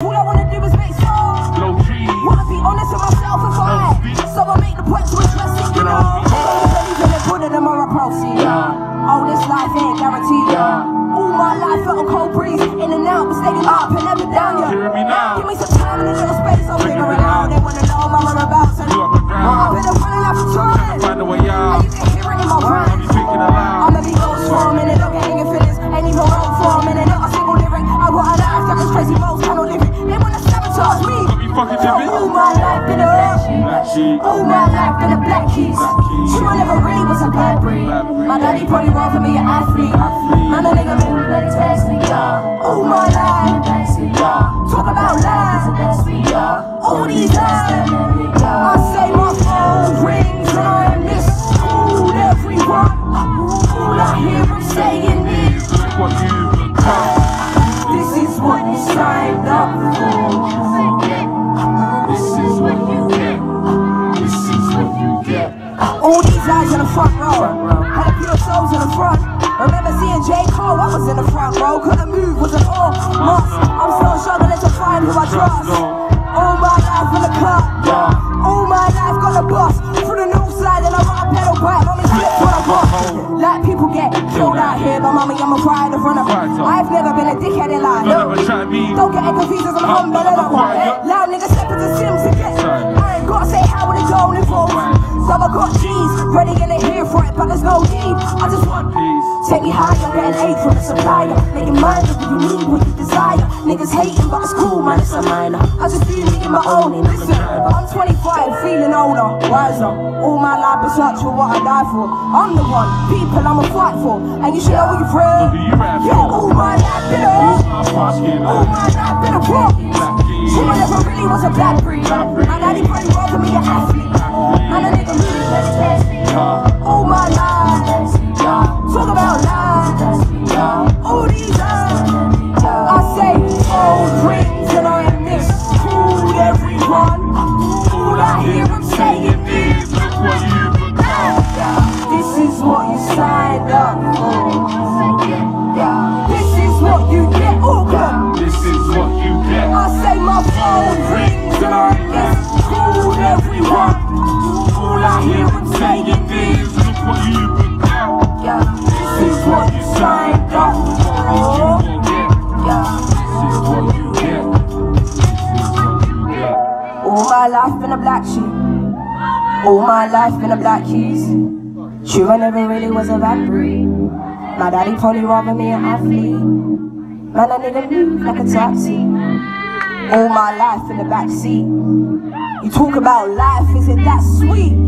All I wanna do is make songs. Low key. Wanna be honest with myself if I So I make the point to address it, you know. Believe in good and tomorrow proceed. Oh, this life ain't guaranteed. All my life felt a cold breeze. In and out, but staying up and never down, yeah. Hearing me now. Give me some time and a little space, I'll figure it out. They wanna know sabotage me. Got me fucking. All my life been a. All my life been a black keys. True, I never really was a bad breed. My daddy probably rather me an athlete. Man, a nigga been ready All these guys in the front row. Had a few souls in the front. Remember seeing J. Cole, I was in the front row. Couldn't move, was an all must. I'm still struggling to find who I trust. All my life in the car. All my life got the bus. Through the north side and I ride a pedal bike. Mommy flips when I bust. Like people get killed out here, but mommy, I'm a in front of I've never been a dickhead in life. Don't ever try me. Don't get it confused as I'm humble and I'm quiet. Loud I got G's ready and they here for it, but there's no need. I just want Peace. take me higher, get an aid from the supplier. Making mine what you need, what you desire. Niggas hating, but it's cool, man, it's a minor. I just do me in my own. And listen, I'm 25, feeling older, wiser. All my life been search for what I die for. I'm the one, people I'ma fight for. And you should know who you Who friend. Yeah, all my life been a all my life been a. Black I never really was a bad breed. All my life, talk about lies. All these lies, I say oh, old rings and I miss cool everyone. All I hear them saying is, Look what you become. this is what you signed up for. This is what you get. Oh. This is what you get. I say my phone rings and I miss cool everyone. My life been a black sheep. All my life been a black keys. True, I never really was a bad breed. My daddy probably rather me an athlete. Man, a nigga move like a taxi. All my life in the back seat. You talk about life, is it that sweet?